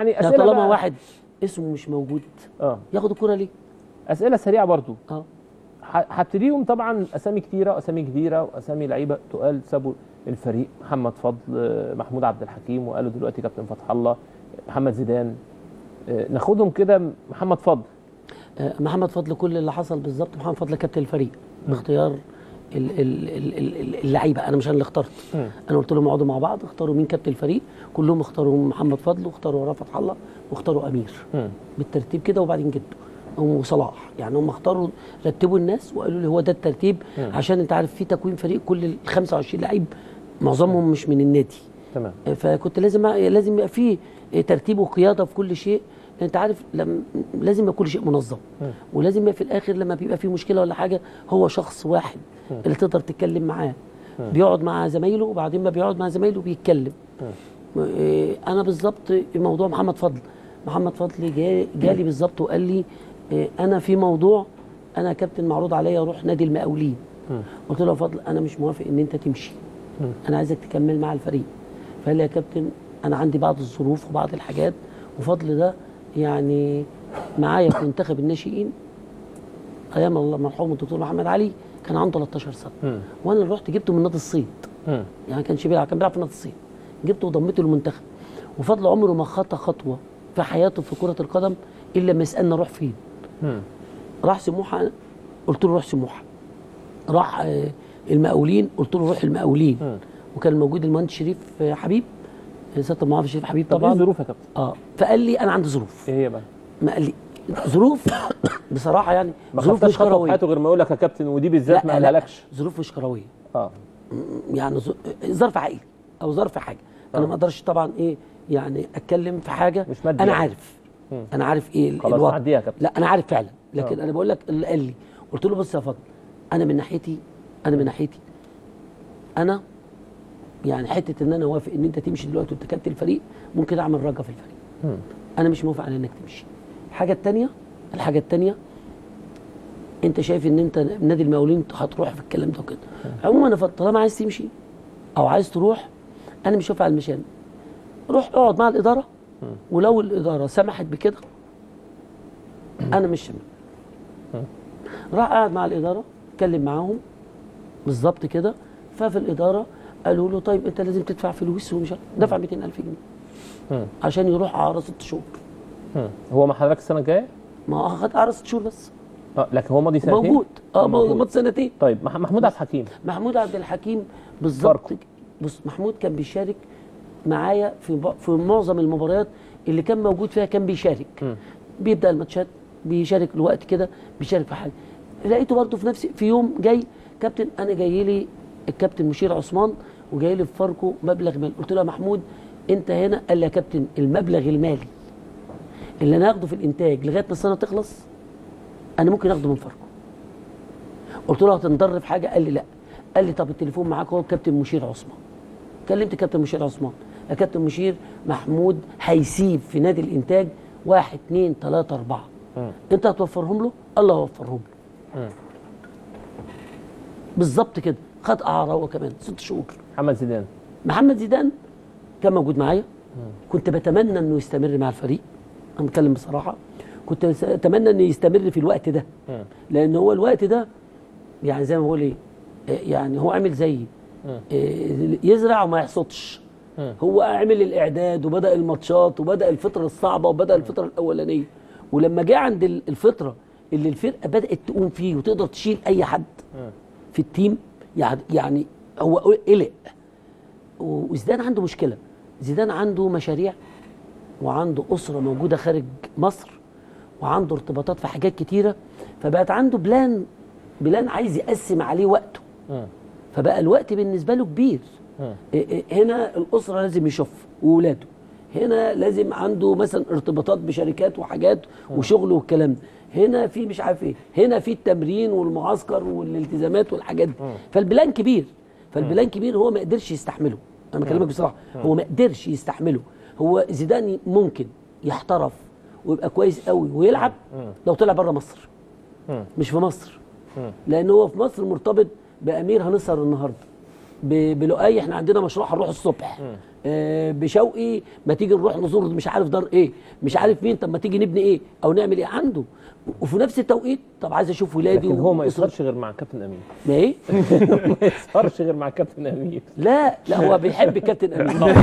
يعني أسئلة طالما بقى- واحد اسمه مش موجود آه. ياخد الكرة ليه؟ أسئلة سريعة برضو. آه. هبتديهم طبعا أسامي كتيرة اسامي كبيرة وأسامي لعيبة تقال. سابوا الفريق محمد فضل محمود عبد الحكيم وقالوا دلوقتي كابتن فتح الله محمد زيدان. آه، ناخدهم كده محمد فضل. آه، محمد فضل كل اللي حصل بالظبط محمد فضل كابتن الفريق باختيار اللعيبة. أنا مش أنا اللي اخترت. أنا قلت لهم اقعدوا مع بعض اختاروا مين كابتن الفريق. كلهم اختاروا محمد فضل واختاروا فتح الله واختاروا أمير. بالترتيب كده وبعدين جده وصلاح يعني هم اختاروا رتبوا الناس وقالوا لي هو ده الترتيب مم. عشان أنت عارف في تكوين فريق كل ال 25 لعيب معظمهم مش من النادي. تمام. فكنت لازم لازم يبقى في ترتيب وقيادة في كل شيء. أنت عارف لم لازم يبقى كل شيء منظم. ولازم في الآخر لما بيبقى في مشكلة ولا حاجة هو شخص واحد اللي تقدر تتكلم معاه. بيقعد مع زمايله وبعدين ما بيقعد مع زمايله بيتكلم. إيه، أنا بالظبط موضوع محمد فضل. محمد فضل جا- جالي بالظبط وقال لي إيه، أنا في موضوع أنا كابتن معروض عليا أروح نادي المقاولين. قلت له فضل أنا مش موافق إن أنت تمشي. أنا عايزك تكمل مع الفريق. فقال لي يا كابتن أنا عندي بعض الظروف وبعض الحاجات وفضل ده يعني معايا في منتخب الناشئين. أيام الله المرحوم الدكتور محمد علي كان عنده 13 سنة. مم. وأنا رحت جبته من نادي الصيد. مم. يعني كانش بيلعب كان بيلعب في نادي الصيد. جبته وضمته للمنتخب. وفضل عمره ما خطى خطوة في حياته في كرة القدم إلا لما يسألنا أروح فين. مم. راح سموحة قلت له روح سموحة. راح آه، المقاولين قلت له روح المقاولين. وكان موجود المهندس شريف آه، حبيب. سياده المعافي شريف حبيب إيه طبعا الظروف يا كابتن؟ آه فقال لي أنا عندي ظروف إيه هي بقى؟ ما قال لي ظروف بصراحة يعني ظروف مش كروية حياته غير ما يقول لك يا كابتن ودي بالذات ما لا قالها لا لكش ظروف مش كروية آه يعني ظرف عائلي أو ظرف حاجة أنا آه. ما أقدرش طبعا إيه يعني أتكلم في حاجة مش مادي أنا يعني. عارف مم. أنا عارف إيه خلاص الوضع نعديها يا كابتن لا أنا عارف فعلا لكن آه. أنا بقول لك اللي قال لي قلت له بص يا فضل أنا من ناحيتي أنا من ناحيتي أنا يعني حتة إن أنا أوافق إن أنت تمشي دلوقتي وأنت كابتن الفريق ممكن أعمل رجا في الفريق. مم. أنا مش موافق على إنك تمشي. الحاجة الثانية الحاجة الثانية أنت شايف إن أنت نادي المقاولين هتروح في الكلام ده وكده. عموما أنا طالما عايز تمشي أو عايز تروح أنا مش هوافق على المشان روح اقعد مع الإدارة. ولو الإدارة سمحت بكده أنا مش شامل. راح قعد مع الإدارة اتكلم معاهم بالظبط كده. ففي الإدارة قالوا له طيب انت لازم تدفع فلوس ومش دفع 200000 جنيه. عشان يروح اعاره ست شهور. هو مع حضرتك السنة الجاية؟ ما هو اخد اعاره ست شهور بس آه لكن هو ماضي سنتين موجود آه. موجود سنتين طيب مح- محمود عبد الحكيم محمود عبد الحكيم بالظبط. بص محمود كان بيشارك معايا في في معظم المباريات اللي كان موجود فيها كان بيشارك مم. بيبدأ الماتشات بيشارك الوقت كده بيشارك في حاجة لقيته برضه في نفس في يوم جاي كابتن أنا جاي لي الكابتن مشير عثمان وجاي لي في فاركو مبلغ مالي قلت له يا محمود انت هنا؟ قال لي يا كابتن المبلغ المالي اللي أنا هاخده في الانتاج لغاية ما السنة تخلص أنا ممكن اخده من فاركو. قلت له هتنضر في حاجة؟ قال لي لا. قال لي طب التليفون معاك هو كابتن مشير عثمان. كلمت كابتن مشير عثمان. يا كابتن مشير محمود هيسيب في نادي الانتاج واحد اثنين ثلاثة أربعة. مم. أنت هتوفرهم له؟ الله هيوفرهم له. مم. بالظبط كده. خد أعارة هو كمان ست شهور. محمد زيدان. محمد زيدان كان موجود معايا. كنت بتمنى إنه يستمر مع الفريق. أنا بتكلم بصراحة. كنت أتمنى إنه يستمر في الوقت ده. لأن هو الوقت ده يعني زي ما بقول إيه آه، يعني هو عامل زيي. آه، يزرع وما يحصدش. هو عمل الإعداد وبدأ الماتشات وبدأ الفترة الصعبة وبدأ الفترة الأولانية. ولما جه عند ال- الفترة اللي الفرقة بدأت تقوم فيه وتقدر تشيل أي حد. في التيم يعني يعني هو قلق. وزيدان عنده مشكلة. زيدان عنده مشاريع وعنده أسرة موجودة خارج مصر وعنده ارتباطات في حاجات كتيرة. فبقت عنده plan plan عايز يقسم عليه وقته. مم. فبقى الوقت بالنسبة له كبير. إيه هنا الأسرة لازم يشوف واولاده هنا لازم عنده مثلا ارتباطات بشركات وحاجات وشغل والكلام ده. هنا في مش عارف إيه هنا في التمرين والمعسكر والالتزامات والحاجات دي. فال plan كبير. فال plan كبير هو ما قدرش يستحمله. أنا بكلمك بصراحة هو ما قدرش يستحمله. هو زيدان ممكن يحترف ويبقى كويس قوي ويلعب لو طلع بره مصر. مش في مصر. لأن هو في مصر مرتبط بأمير هنسهر النهارده. بلؤي إحنا عندنا مشروع هنروح الصبح. آه بشوقي ما تيجي نروح نزور مش عارف دار إيه مش عارف مين طب ما تيجي نبني إيه؟ أو نعمل إيه؟ عنده. وفي نفس التوقيت طب عايز أشوف ولادي لكن هو ما. يسهرش غير مع كابتن أمين. ما إيه؟ ما يسهرش غير مع كابتن أمين. لا لا هو بيحب الكابتن أمين.